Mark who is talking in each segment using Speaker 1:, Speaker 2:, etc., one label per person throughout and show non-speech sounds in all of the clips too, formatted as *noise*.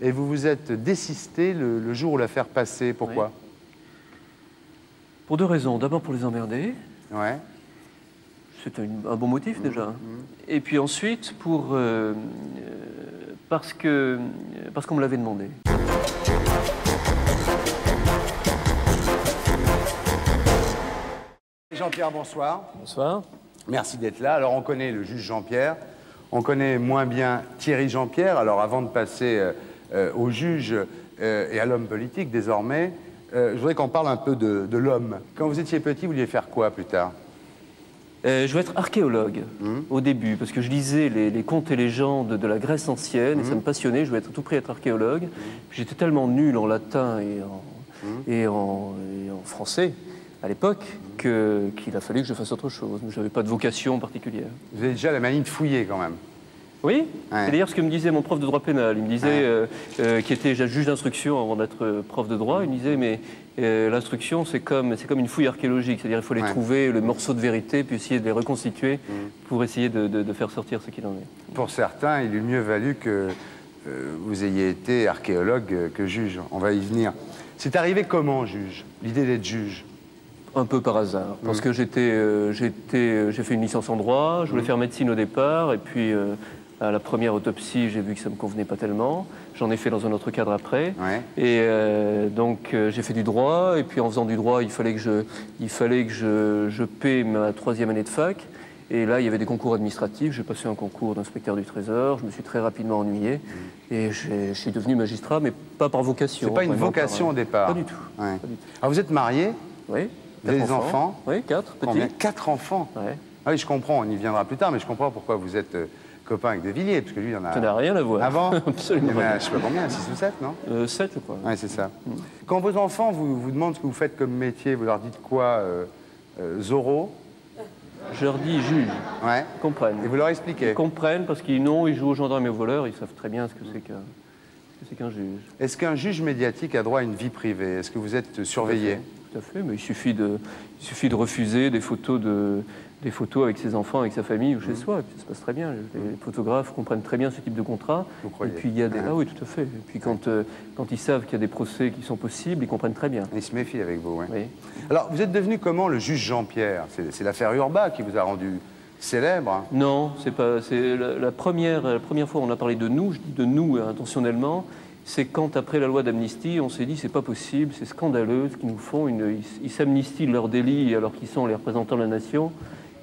Speaker 1: Et vous vous êtes désisté le, le jour où l'affaire passait. Pourquoi
Speaker 2: Pour deux raisons. D'abord pour les emmerder.
Speaker 1: Ouais.
Speaker 2: C'est un, un bon motif déjà.
Speaker 1: Mmh,
Speaker 2: Et puis ensuite pour euh, euh, parce que parce qu'on me l'avait demandé.
Speaker 1: Jean-Pierre, bonsoir.
Speaker 2: Bonsoir.
Speaker 1: Merci d'être là. Alors, on connaît le juge Jean-Pierre. On connaît moins bien Thierry Jean-Pierre. Alors, avant de passer euh, euh, au juge euh, et à l'homme politique désormais, euh, je voudrais qu'on parle un peu de, de l'homme. Quand vous étiez petit, vous vouliez faire quoi plus tard?
Speaker 2: Euh, je voulais être archéologue
Speaker 1: Mmh.
Speaker 2: au début, parce que je lisais les, les contes et légendes de la Grèce ancienne,
Speaker 1: Mmh.
Speaker 2: et ça me passionnait, je voulais être à tout prix être archéologue. J'étais tellement nul en latin et en, et en, et en français à l'époque que- qu'il a fallu que je fasse autre chose. Je n'avais pas de vocation particulière.
Speaker 1: Vous avez déjà la manie de fouiller quand même.
Speaker 2: Oui,
Speaker 1: Ouais.
Speaker 2: c'est d'ailleurs ce que me disait mon prof de droit pénal. Il me disait,
Speaker 1: Ouais.
Speaker 2: euh, euh, qui était déjà juge d'instruction avant d'être euh, prof de droit, il me disait, mais euh, l'instruction, c'est comme, c'est comme une fouille archéologique. C'est-à-dire il faut les
Speaker 1: Ouais. Mm.
Speaker 2: trouver, le morceau de vérité, puis essayer de les reconstituer pour essayer de, de- de faire sortir ce qu'il en est.
Speaker 1: Pour certains, il eût mieux valu que vous ayez été archéologue que juge. On va y venir. C'est arrivé comment, juge? L'idée d'être juge?
Speaker 2: Un peu par hasard,
Speaker 1: Mm.
Speaker 2: parce que j'étais, j'étais, euh, j'ai fait une licence en droit,
Speaker 1: Mm.
Speaker 2: je voulais faire médecine au départ, et puis à la première autopsie, j'ai vu que ça me convenait pas tellement. J'en ai fait dans un autre cadre après.
Speaker 1: Ouais.
Speaker 2: Et euh, donc euh, j'ai fait du droit, et puis en faisant du droit, il fallait que je, il fallait que je, je paie ma troisième année de fac. Et là, il y avait des concours administratifs. J'ai passé un concours d'inspecteur du Trésor. Je me suis très rapidement ennuyé. Et j'ai- je suis devenu magistrat, mais pas par vocation.
Speaker 1: C'est pas une vocation
Speaker 2: par-
Speaker 1: au départ
Speaker 2: Pas du tout.
Speaker 1: Ouais.
Speaker 2: Pas du tout.
Speaker 1: Alors, vous êtes marié
Speaker 2: Oui.
Speaker 1: Vous avez des enfants
Speaker 2: Oui, quatre, petits.
Speaker 1: Combien Quatre enfants
Speaker 2: Ouais.
Speaker 1: Ah oui, je comprends, on y viendra plus tard, mais je comprends pourquoi vous êtes euh, copain avec De Villiers, parce que lui, il en a...
Speaker 2: Ça n'a rien à voir.
Speaker 1: Avant *laughs*
Speaker 2: Absolument
Speaker 1: Il en a, je sais pas combien, 6 ou 7, non
Speaker 2: Euh, sept, je crois.
Speaker 1: Oui, c'est ça. Quand vos enfants vous, vous demandent ce que vous faites comme métier, vous leur dites quoi euh, euh, Zorro
Speaker 2: Je leur dis juge.
Speaker 1: Ouais.
Speaker 2: Ils comprennent.
Speaker 1: Et vous leur expliquez
Speaker 2: Ils comprennent parce qu'ils non, ils jouent aux gendarmes et aux voleurs. Ils savent très bien ce que c'est qu'un, ce que c'est qu'un juge.
Speaker 1: Est-ce qu'un juge médiatique a droit à une vie privée? Est-ce que vous êtes surveillé?
Speaker 2: Tout à fait, mais il suffit de, il suffit de refuser des photos, de, des photos avec ses enfants, avec sa famille ou chez soi, et puis ça se passe très bien. Les photographes comprennent très bien ce type de contrat.
Speaker 1: Vous croyez
Speaker 2: Et puis il y a des... Ah oui, tout à fait. Et puis quand, euh, quand ils savent qu'il y a des procès qui sont possibles, ils comprennent très bien.
Speaker 1: Il se méfie avec vous, oui.
Speaker 2: Oui.
Speaker 1: Alors, vous êtes devenu comment le juge Jean-Pierre? C'est l'affaire Urba qui vous a rendu célèbre. hein
Speaker 2: Non, c'est pas. C'est la, la première, la première fois où on a parlé de nous. Je dis de nous euh, intentionnellement. C'est quand après la loi d'amnistie, on s'est dit c'est pas possible, c'est scandaleux ce qu'ils nous font. Une, ils ils s'amnistient de leurs délits alors qu'ils sont les représentants de la nation.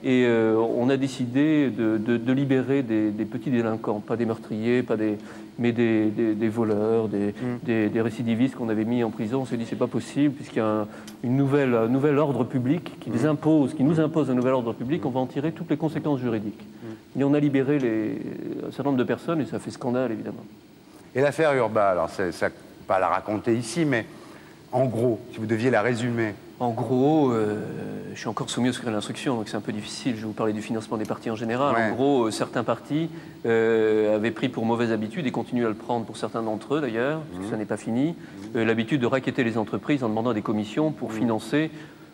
Speaker 2: Et euh, on a décidé de, de- de libérer des, des petits délinquants, pas des meurtriers, pas des, mais des, des- des voleurs, des, des- récidivistes qu'on avait mis en prison. On s'est dit c'est pas possible puisqu'il y a un, une nouvelle, un nouvel ordre public qui les impose, qui nous impose un nouvel ordre public. On va en tirer toutes les conséquences juridiques. Et on a libéré les, un certain nombre de personnes et ça fait scandale évidemment.
Speaker 1: Et l'affaire Urba, alors, ça, pas la raconter ici, mais en gros, si vous deviez la résumer,
Speaker 2: En gros, euh, je suis encore soumis au secret de l'instruction, donc c'est un peu difficile. Je vais vous parler du financement des partis en général.
Speaker 1: Ouais.
Speaker 2: En gros, euh, certains partis euh, avaient pris pour mauvaise habitude et continuent à le prendre pour certains d'entre eux d'ailleurs, parce que ça n'est pas fini, l'habitude de raqueter les entreprises en demandant des commissions pour financer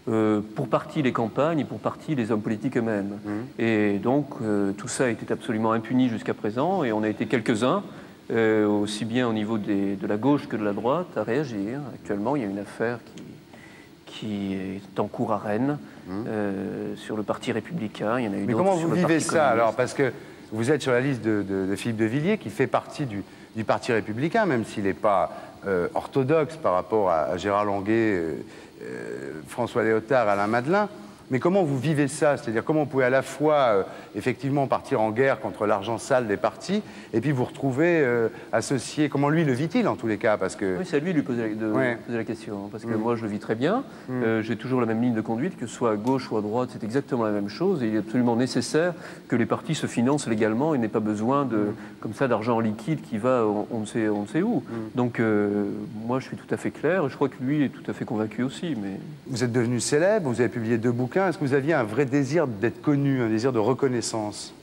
Speaker 2: euh, pour partie les campagnes et pour partie les hommes politiques eux-mêmes. Et donc euh, tout ça était absolument impuni jusqu'à présent et on a été quelques-uns, euh, aussi bien au niveau des- de la gauche que de la droite, à réagir. Actuellement, il y a une affaire qui, qui est en cours à Rennes euh, sur le parti républicain. Il y en a eu
Speaker 1: Mmh. Mais comment vous vivez ça
Speaker 2: communiste.
Speaker 1: alors Parce que vous êtes sur la liste de, de- de Philippe de Villiers qui fait partie du, du Parti républicain, même s'il n'est pas euh, orthodoxe par rapport à, à Gérard Longuet, euh, euh, François Léotard, Alain Madelin. Mais comment vous vivez ça? C'est-à-dire comment vous pouvez à la fois euh, effectivement partir en guerre contre l'argent sale des partis et puis vous retrouver euh, associé. Comment lui le vit-il en tous les cas? Parce que
Speaker 2: Oui, c'est à lui de lui poser la, de
Speaker 1: Ouais.
Speaker 2: poser la question. hein, Parce que
Speaker 1: Mm.
Speaker 2: moi, je le vis très bien. Euh, J'ai toujours la même ligne de conduite, que ce soit à gauche ou à droite, c'est exactement la même chose. Et il est absolument nécessaire que les partis se financent légalement et n'aient pas besoin de, comme ça, d'argent liquide qui va on, on ne sait, on ne sait où. Donc, euh, moi, je suis tout à fait clair. Et je crois que lui est tout à fait convaincu aussi. Mais
Speaker 1: vous êtes devenu célèbre, vous avez publié deux bouquins. Est-ce que vous aviez un vrai désir d'être connu, un désir de reconnaissance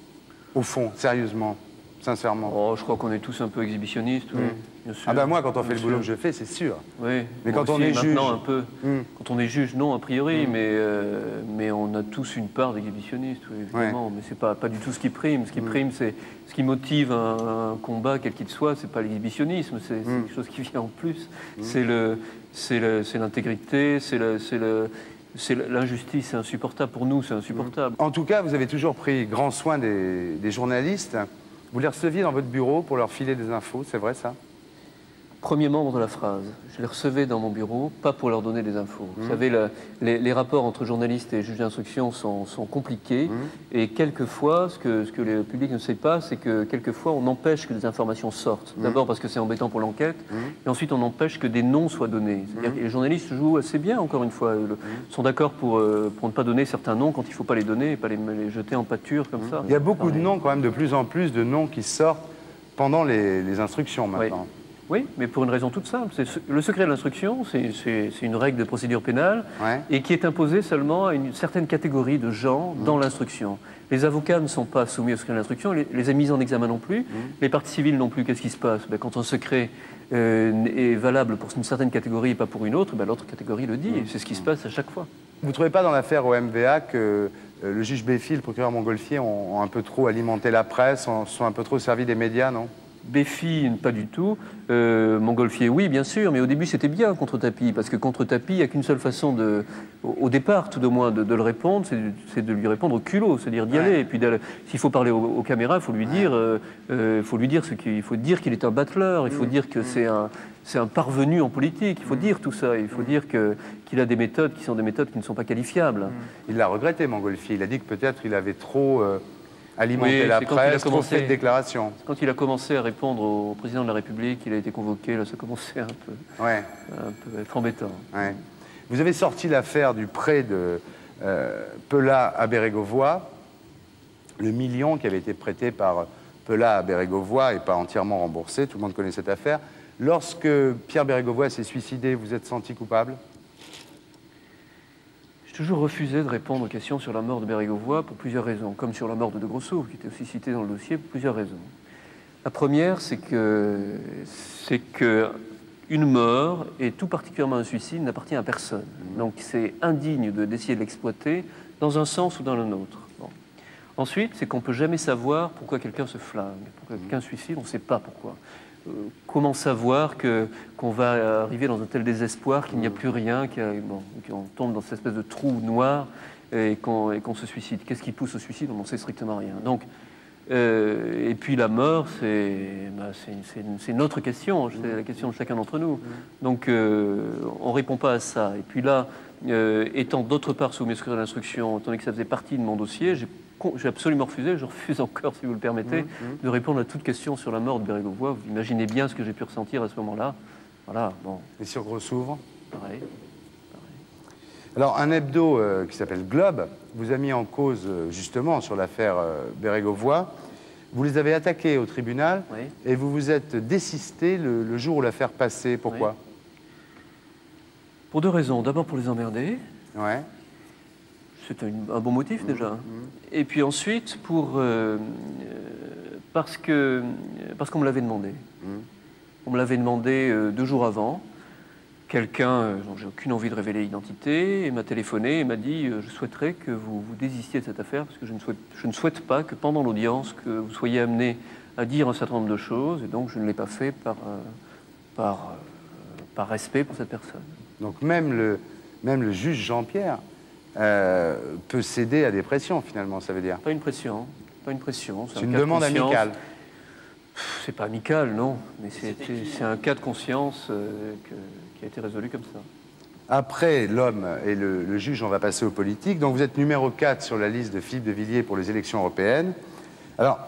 Speaker 1: Au fond, sérieusement, sincèrement?
Speaker 2: Oh, je crois qu'on est tous un peu exhibitionnistes. oui. Bien sûr.
Speaker 1: Ah ben moi, quand on fait
Speaker 2: Bien
Speaker 1: le boulot
Speaker 2: sûr.
Speaker 1: que je fais, c'est sûr.
Speaker 2: Oui,
Speaker 1: Mais
Speaker 2: moi
Speaker 1: quand on est
Speaker 2: maintenant,
Speaker 1: juge-
Speaker 2: un peu.
Speaker 1: Hmm.
Speaker 2: Quand on est juge, non, a priori, mais, euh, mais on a tous une part d'exhibitionniste, oui, évidemment. Mais c'est pas, pas du tout ce qui prime. Ce qui prime, c'est ce qui motive un, un combat, quel qu'il soit, c'est pas l'exhibitionnisme, c'est quelque chose qui vient en plus. C'est le, c'est le- c'est l'intégrité, c'est le, c'est l'injustice, c'est insupportable pour nous, c'est insupportable.
Speaker 1: En tout cas, vous avez toujours pris grand soin des, des journalistes. Vous les receviez dans votre bureau pour leur filer des infos, c'est vrai ça?
Speaker 2: Premier membre de la phrase. Je les recevais dans mon bureau, pas pour leur donner des infos.
Speaker 1: Mmh.
Speaker 2: Vous savez, la- les, les rapports entre journalistes et juges d'instruction sont, sont compliqués.
Speaker 1: Mmh.
Speaker 2: Et quelquefois, ce que, ce que le public ne sait pas, c'est que quelquefois, on empêche que des informations sortent.
Speaker 1: Mmh.
Speaker 2: D'abord parce que c'est embêtant pour l'enquête, et ensuite, on empêche que des noms soient donnés.
Speaker 1: Mmh.
Speaker 2: les journalistes jouent assez bien, encore une fois. Le- sont d'accord pour, euh, pour ne pas donner certains noms quand il ne faut pas les donner et pas les, les jeter en pâture comme ça.
Speaker 1: Mmh. Il y a beaucoup de noms, quand même, de plus en plus de noms qui sortent pendant les, les instructions maintenant.
Speaker 2: Oui, mais pour une raison toute simple. Le secret de l'instruction, c'est- une règle de procédure pénale
Speaker 1: Ouais.
Speaker 2: et qui est imposée seulement à une certaine catégorie de gens dans
Speaker 1: Mmh.
Speaker 2: l'instruction. Les avocats ne sont pas soumis au secret de l'instruction, les, les mis en examen non plus,
Speaker 1: Mmh.
Speaker 2: les parties civiles non plus. Qu'est-ce qui se passe? Ben, Quand un secret euh, est valable pour une certaine catégorie et pas pour une autre, ben, l'autre catégorie le
Speaker 1: Mmh.
Speaker 2: dit. et C'est ce qui se passe à chaque fois.
Speaker 1: Vous ne trouvez pas dans l'affaire au MVA que euh, le juge Béfi, le procureur Montgolfier ont, ont un peu trop alimenté la presse, ont- sont un peu trop servis des médias, non?
Speaker 2: Béfi, pas du tout. Euh, Montgolfier, oui, bien sûr, mais au début c'était bien contre tapis, parce que contre tapis, il n'y a qu'une seule façon de, au, départ tout au moins, de, de le répondre, c'est de lui répondre au culot, c'est-à-dire d'y
Speaker 1: Ouais.
Speaker 2: aller. Et puis s'il faut parler aux, aux caméras, il faut lui dire, euh, faut lui dire ce qu'il il faut dire qu'il est un battleur, il faut dire que c'est un c'est un parvenu en politique, il faut dire tout ça, il faut dire que qu'il a des méthodes qui sont des méthodes qui ne sont pas qualifiables.
Speaker 1: Il l'a regretté, Montgolfier. Il a dit que peut-être il avait trop euh, alimenté
Speaker 2: Oui,
Speaker 1: la presse, trop fait de déclarations.
Speaker 2: Quand il a commencé à répondre au président de la République, il a été convoqué, là ça commençait un peu,
Speaker 1: Ouais,
Speaker 2: un peu être embêtant.
Speaker 1: ouais. Vous avez sorti l'affaire du prêt de euh, Pelat à Bérégovoy, le million qui avait été prêté par Pelat à Bérégovoy et pas entièrement remboursé. Tout le monde connaît cette affaire. Lorsque Pierre Bérégovoy s'est suicidé, vous êtes senti coupable?
Speaker 2: J'ai toujours refusé de répondre aux questions sur la mort de Bérégovoy pour plusieurs raisons, comme sur la mort de De Grosso, qui était aussi cité dans le dossier, pour plusieurs raisons. La première, c'est que, c'est que une mort, et tout particulièrement un suicide, n'appartient à personne. Donc c'est indigne de- d'essayer de l'exploiter dans un sens ou dans un autre. Bon. Ensuite, c'est qu'on ne peut jamais savoir pourquoi quelqu'un se flingue, pourquoi quelqu'un se suicide, on ne sait pas pourquoi. Comment savoir qu'on va arriver dans un tel désespoir qu'il n'y a plus rien, qu'on tombe dans cette espèce de trou noir et qu'on se suicide? Qu'est-ce qui pousse au suicide? On n'en sait strictement rien. Donc, euh, et puis la mort, c'est bah, c'est- notre question, c'est la question de chacun d'entre nous. Donc euh, on ne répond pas à ça. Et puis là, euh, étant d'autre part sous mes secrets d'instruction, étant donné que ça faisait partie de mon dossier, j'ai absolument refusé, je refuse encore, si vous le permettez, de répondre à toute question sur la mort de Bérégovoy. Vous imaginez bien ce que j'ai pu ressentir à ce moment-là. Voilà, bon,
Speaker 1: Et sur Grossouvre
Speaker 2: pareil.
Speaker 1: Alors, un hebdo euh, qui s'appelle Globe vous a mis en cause euh, justement sur l'affaire euh, Bérégovoy. Vous les avez attaqués au tribunal
Speaker 2: Oui.
Speaker 1: et vous vous êtes désisté le, le jour où l'affaire passait. Pourquoi
Speaker 2: Pour deux raisons. D'abord pour les emmerder,
Speaker 1: Ouais.
Speaker 2: C'est un, bon motif déjà. Et puis ensuite, pour, euh, euh, parce que parce qu'on me l'avait demandé. On me l'avait demandé euh, deux jours avant. Quelqu'un dont j'ai aucune envie de révéler l'identité m'a téléphoné et m'a dit je souhaiterais que vous vous désistiez de cette affaire parce que je ne souhaite, je ne souhaite pas que pendant l'audience que vous soyez amené à dire un certain nombre de choses et donc je ne l'ai pas fait par par par respect pour cette personne.
Speaker 1: Donc même le, même le juge Jean-Pierre euh, peut céder à des pressions finalement, ça veut dire.
Speaker 2: Pas une pression, pas une pression.
Speaker 1: C'est
Speaker 2: un
Speaker 1: une
Speaker 2: de
Speaker 1: demande
Speaker 2: conscience.
Speaker 1: amicale.
Speaker 2: C'est pas amical, non, mais c'est c'est un cas de conscience euh, que- qui a été résolu comme ça.
Speaker 1: Après l'homme et le, le juge, on va passer aux politiques. Donc vous êtes numéro 4 sur la liste de Philippe de Villiers pour les élections européennes. Alors,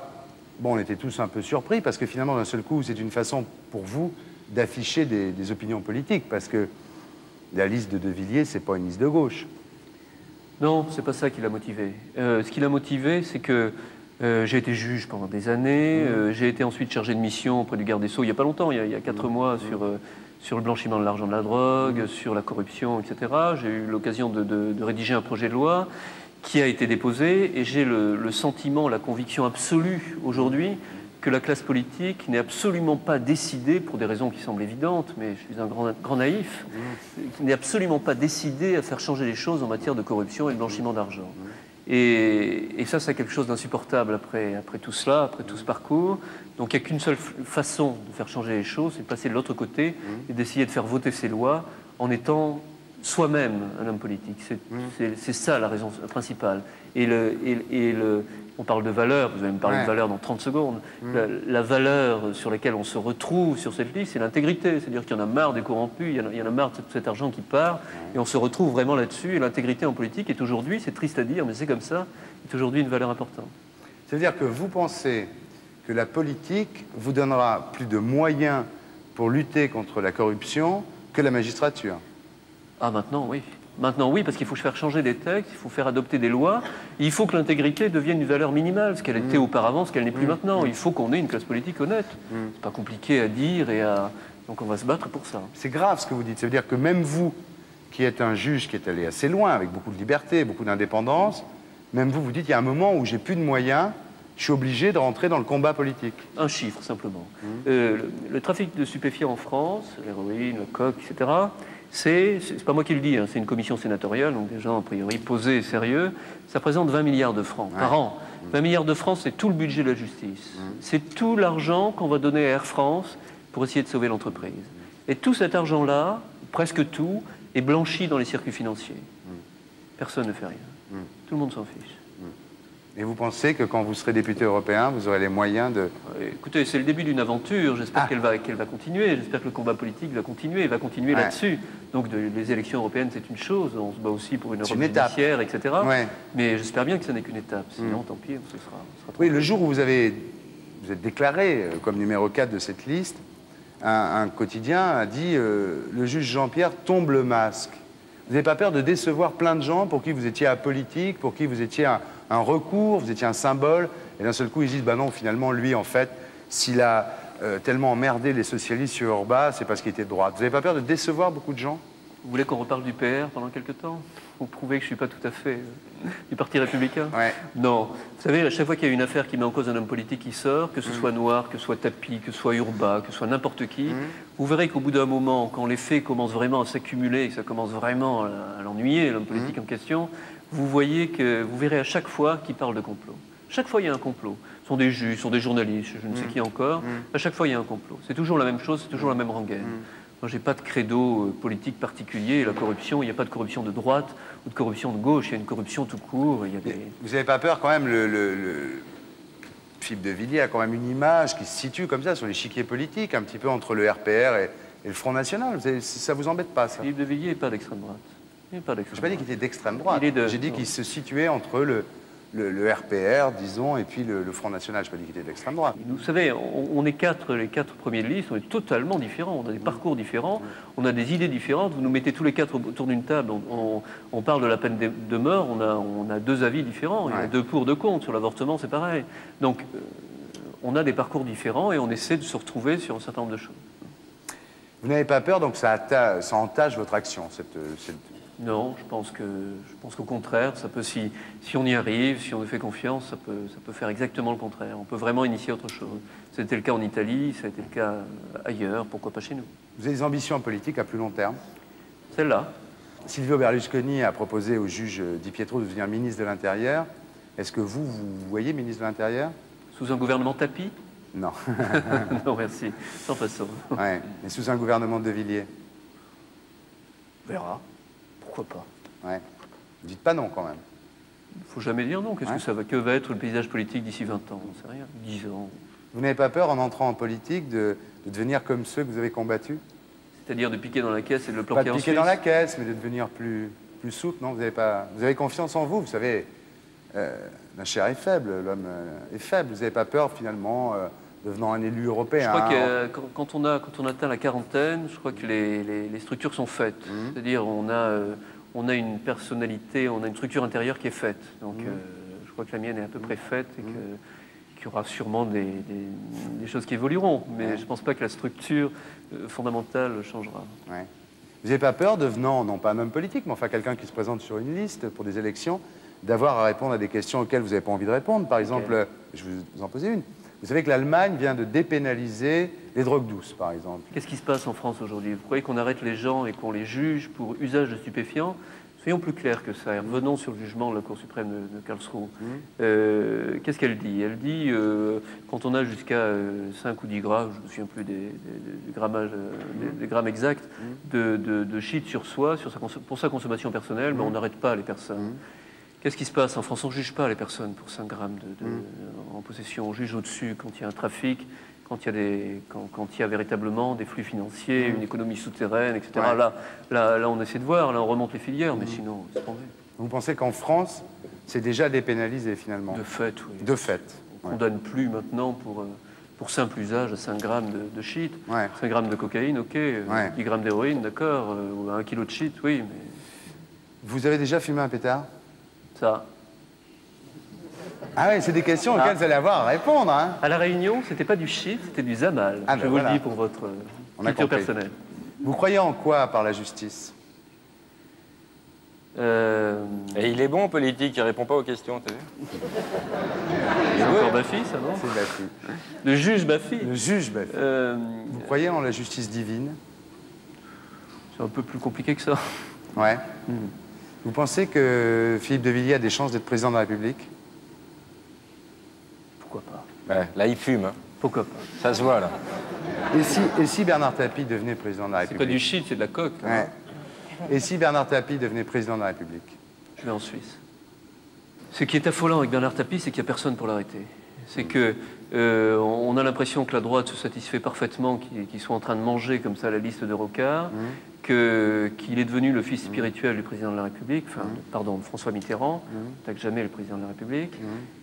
Speaker 1: bon, on était tous un peu surpris parce que finalement, d'un seul coup, c'est une façon pour vous d'afficher des, des opinions politiques parce que la liste de De Villiers, c'est pas une liste de gauche.
Speaker 2: Non, c'est pas ça qui l'a motivé. Euh, ce qui l'a motivé, c'est que euh, j'ai été juge pendant des années. euh, j'ai été ensuite chargé de mission auprès du garde des Sceaux il n'y a pas longtemps, il y a, il y a quatre mois, sur, sur le blanchiment de l'argent de la drogue, sur la corruption, etc. J'ai eu l'occasion de, de- de rédiger un projet de loi qui a été déposé et j'ai le, le sentiment, la conviction absolue aujourd'hui que la classe politique n'est absolument pas décidée, pour des raisons qui semblent évidentes, mais je suis un grand, grand naïf, mmh. n'est absolument pas décidée à faire changer les choses en matière de corruption et de blanchiment d'argent. Mmh. Et, ça, c'est quelque chose d'insupportable après, après tout cela, après tout ce parcours. Donc il n'y a qu'une seule façon de faire changer les choses, c'est de passer de l'autre côté mmh. et d'essayer de faire voter ces lois en étant soi-même un homme politique. C'est ça la raison principale. Et, le, et le, on parle de valeur, vous allez me parler de valeur dans 30 secondes. Mm. La, valeur sur laquelle on se retrouve sur cette liste, c'est l'intégrité. C'est-à-dire qu'il y en a marre des corrompus, il y en a, il y en a marre de cet argent qui part, et on se retrouve vraiment là-dessus. Et l'intégrité en politique est aujourd'hui, c'est triste à dire, mais c'est comme ça, est aujourd'hui une valeur importante.
Speaker 1: C'est-à-dire que vous pensez que la politique vous donnera plus de moyens pour lutter contre la corruption que la magistrature?
Speaker 2: Ah, maintenant, oui. Maintenant, oui, parce qu'il faut faire changer des textes, il faut faire adopter des lois. Il faut que l'intégrité devienne une valeur minimale, ce qu'elle était mm. auparavant, ce qu'elle n'est plus mm. maintenant. Il faut qu'on ait une classe politique honnête. Mm. C'est pas compliqué à dire et à. Donc on va se battre pour ça.
Speaker 1: C'est grave ce que vous dites. Ça veut dire que même vous, qui êtes un juge qui est allé assez loin, avec beaucoup de liberté, beaucoup d'indépendance, même vous, vous dites il y a un moment où j'ai plus de moyens, je suis obligé de rentrer dans le combat politique.
Speaker 2: Un chiffre, simplement. Euh, le, le, trafic de stupéfiants en France, l'héroïne, le coq, etc., c'est, c'est pas moi qui le dis, hein, c'est une commission sénatoriale, donc des gens a priori posés et sérieux, ça présente 20 milliards de francs par an. 20 milliards de francs, c'est tout le budget de la justice. C'est tout l'argent qu'on va donner à Air France pour essayer de sauver l'entreprise. Et tout cet argent-là, presque tout, est blanchi dans les circuits financiers. Personne ne fait rien. Tout le monde s'en fiche.
Speaker 1: Et vous pensez que quand vous serez député européen, vous aurez les moyens de...
Speaker 2: Écoutez, c'est le début d'une aventure. J'espère ah. qu'elle va, qu'elle va continuer. J'espère que le combat politique va continuer. va continuer là-dessus. Donc les élections européennes, c'est une chose. On se bat aussi pour une Europe judiciaire, etc. Mais j'espère bien que ce n'est qu'une étape. Sinon, mm. tant pis, ce sera,
Speaker 1: Oui, le jour où vous, avez, vous êtes déclaré euh, comme numéro 4 de cette liste, un, quotidien a dit euh, le juge Jean-Pierre tombe le masque. Vous n'avez pas peur de décevoir plein de gens pour qui vous étiez apolitique, pour qui vous étiez un, recours, vous étiez un symbole, et d'un seul coup ils disent, bah non, finalement, lui, en fait, s'il a euh, tellement emmerdé les socialistes sur Urba, c'est parce qu'il était de droite. Vous n'avez pas peur de décevoir beaucoup de gens?
Speaker 2: Vous voulez qu'on reparle du PR pendant quelques temps Pour prouver que je ne suis pas tout à fait euh, du Parti républicain Non. Vous savez, à chaque fois qu'il y a une affaire qui met en cause un homme politique qui sort, que ce mm. soit Noir, que ce soit Tapi, que ce soit Urba, que ce soit n'importe qui, mm. vous verrez qu'au bout d'un moment, quand les faits commencent vraiment à s'accumuler, que ça commence vraiment à l'ennuyer, l'homme politique mm. en question, vous voyez que vous verrez à chaque fois qu'il parle de complot. Chaque fois, il y a un complot. Ce sont des juges, ce sont des journalistes, je ne sais qui encore. À chaque fois, il y a un complot. C'est toujours la même chose, c'est toujours la même rengaine. Moi, je n'ai pas de credo euh, politique particulier. La corruption, il n'y a pas de corruption de droite ou de corruption de gauche. Il y a une corruption tout court. Il y a des...
Speaker 1: Vous n'avez pas peur quand même le, Philippe de Villiers a quand même une image qui se situe comme ça sur l'échiquier politique, un petit peu entre le RPR et, le Front National. Ça vous embête pas, ça?
Speaker 2: Philippe de Villiers n'est pas d'extrême droite.
Speaker 1: Je n'ai pas dit qu'il était d'extrême droite. J'ai dit qu'il se situait entre le, le, RPR, disons, et puis le, Front National. Je n'ai pas dit qu'il était d'extrême droite.
Speaker 2: Vous savez, on, est quatre, les quatre premiers de liste, on est totalement différents. On a des parcours différents, on a des idées différentes. Vous nous mettez tous les quatre autour d'une table, on, parle de la peine de, mort, on a, on a, deux avis différents. Il y a deux pour, deux contre. Sur l'avortement, c'est pareil. Donc, euh, on a des parcours différents et on essaie de se retrouver sur un certain nombre de choses.
Speaker 1: Vous n'avez pas peur, donc ça, ça entache votre action, cette, cette
Speaker 2: non, je pense que je pense qu'au contraire, ça peut si, si on y arrive, si on nous fait confiance, ça peut, ça peut faire exactement le contraire. On peut vraiment initier autre chose. C'était le cas en Italie, ça a été le cas ailleurs, pourquoi pas chez nous.
Speaker 1: Vous avez des ambitions politiques à plus long terme?
Speaker 2: Celle-là.
Speaker 1: Silvio Berlusconi a proposé au juge Di Pietro de devenir ministre de l'Intérieur. Est-ce que vous, vous voyez ministre de l'Intérieur?
Speaker 2: Sous un gouvernement tapis?
Speaker 1: Non. *laughs* *laughs*
Speaker 2: non, merci. Sans façon.
Speaker 1: Ouais. Mais sous un gouvernement de Villiers?
Speaker 2: On verra pourquoi
Speaker 1: pas Ouais. Dites pas non quand même.
Speaker 2: Il faut jamais dire non. Qu'est-ce que ça va Que va être le paysage politique d'ici 20 ans? On sait rien. 10 ans.
Speaker 1: Vous n'avez pas peur en entrant en politique de, devenir comme ceux que vous avez combattus?
Speaker 2: C'est-à-dire de piquer dans la caisse et de le planquer
Speaker 1: Pas de piquer dans la caisse, mais de devenir plus, plus souple, non? Vous avez, pas, vous avez confiance en vous, vous savez, euh, la chair est faible, l'homme euh, est faible. Vous n'avez pas peur finalement euh, devenant un élu européen.
Speaker 2: Je crois que quand, on a, quand on atteint la quarantaine, je crois que les, les, structures sont faites. Mhm. C'est-à-dire on a, euh, on a une personnalité, on a une structure intérieure qui est faite. Donc mhm. euh, je crois que la mienne est à peu près faite et mhm. qu'il y aura sûrement des, des, choses qui évolueront. Mais je ne pense pas que la structure euh, fondamentale changera.
Speaker 1: Vous n'avez pas peur, devenant non pas un homme politique, mais enfin quelqu'un qui se présente sur une liste pour des élections, d'avoir à répondre à des questions auxquelles vous n'avez pas envie de répondre? Par exemple, je vais vous en poser une Vous savez que l'Allemagne vient de dépénaliser les drogues douces, par exemple.
Speaker 2: Qu'est-ce qui se passe en France aujourd'hui? Vous croyez qu'on arrête les gens et qu'on les juge pour usage de stupéfiants? Soyons plus clairs que ça. Et revenons sur le jugement de la Cour suprême de, Karlsruhe.
Speaker 1: Mmh.
Speaker 2: Euh, Qu'est-ce qu'elle dit? Elle dit euh, quand on a jusqu'à 5 ou 10 grammes, je ne me souviens plus des, grammages, des, des, grammes exacts,
Speaker 1: Mmh.
Speaker 2: de, de, de shit sur soi, sur sa, cons- pour sa consommation personnelle, mais on n'arrête pas les personnes. Qu'est-ce qui se passe En France, on ne juge pas les personnes pour 5 grammes de, de- en possession. On juge au-dessus quand il y a un trafic, quand il y a, des, quand, quand il y a véritablement des flux financiers, une économie souterraine, etc.
Speaker 1: Ouais.
Speaker 2: Là, là, là, on essaie de voir, là, on remonte les filières, mais sinon, c'est pas vrai.
Speaker 1: Vous pensez qu'en France, c'est déjà dépénalisé finalement?
Speaker 2: De fait, oui.
Speaker 1: De fait.
Speaker 2: On
Speaker 1: Ouais.
Speaker 2: condamne plus maintenant pour, euh, pour simple usage à 5 grammes de, de shit.
Speaker 1: Ouais.
Speaker 2: 5 grammes de cocaïne, ok. euh,
Speaker 1: Ouais.
Speaker 2: 10 grammes d'héroïne, d'accord. euh, ou 1 kilo de shit, oui, mais
Speaker 1: Vous avez déjà fumé un pétard?
Speaker 2: Ça.
Speaker 1: Ah ouais, c'est des questions auxquelles
Speaker 2: Ah.
Speaker 1: vous allez avoir à répondre. Hein
Speaker 2: À La Réunion, c'était pas du shit, c'était du zamal.
Speaker 1: Ah,
Speaker 2: Je
Speaker 1: ben
Speaker 2: vous
Speaker 1: voilà.
Speaker 2: le dis pour votre euh,
Speaker 1: On
Speaker 2: culture personnelle.
Speaker 1: vous croyez en quoi par la justice?
Speaker 2: Euh,
Speaker 3: Et il est bon en politique, il répond pas aux questions, t'as vu?
Speaker 2: C'est encore Baffy, ça, non?
Speaker 1: C'est Baffy.
Speaker 2: Le juge Baffy.
Speaker 1: Le juge Baffy.
Speaker 2: Euh,
Speaker 1: Vous croyez en la justice divine?
Speaker 2: C'est un peu plus compliqué que ça.
Speaker 1: Ouais.
Speaker 2: Hmm.
Speaker 1: Vous pensez que Philippe de Villiers a des chances d'être président de la République?
Speaker 2: Pourquoi pas?
Speaker 3: Ouais, Là, il fume, hein.
Speaker 2: Pourquoi pas?
Speaker 3: Ça se voit là.
Speaker 1: et si, et si Bernard Tapie devenait président de la
Speaker 2: C'est pas
Speaker 1: République?
Speaker 2: du shit, c'est de la coque. hein.
Speaker 1: Ouais. Et si Bernard Tapie devenait président de la République?
Speaker 2: Je vais en Suisse. Ce qui est affolant avec Bernard Tapie, c'est qu'il n'y a personne pour l'arrêter. C'est que euh, on a l'impression que la droite se satisfait parfaitement qu'il qu'il soit en train de manger comme ça la liste de Rocard, que- qu'il est devenu le fils spirituel du président de la République, enfin, pardon, de François Mitterrand, attaque jamais le président de la République,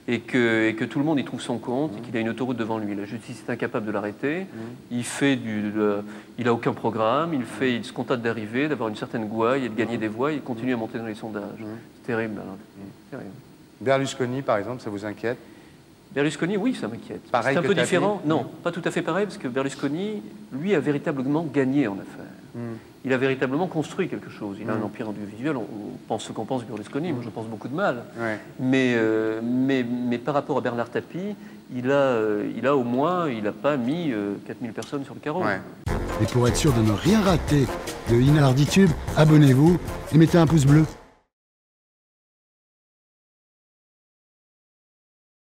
Speaker 2: et, que, et que tout le monde y trouve son compte, et qu'il a une autoroute devant lui. La justice est incapable de l'arrêter. Il fait du, de- il a aucun programme, il fait, il se contente d'arriver, d'avoir une certaine gouaille et de gagner des voix. Il continue à monter dans les sondages. C'est terrible, Tapie. Terrible.
Speaker 1: Berlusconi, par exemple, ça vous inquiète?
Speaker 2: Berlusconi, oui, ça m'inquiète. C'est un peu différent. Non, pas tout à fait pareil, parce que Berlusconi, lui, a véritablement gagné en affaires. Il a véritablement construit quelque chose. Il a un empire individuel. On, on pense ce qu'on pense Berlusconi. Moi, je pense beaucoup de mal.
Speaker 1: Ouais.
Speaker 2: Mais, euh, mais, mais par rapport à Bernard Tapie, il a, euh, il a au moins, il n'a pas mis euh, 4000 personnes sur le carreau.
Speaker 1: Ouais.
Speaker 4: Et pour être sûr de ne rien rater de Inarditube, abonnez-vous et mettez un pouce bleu.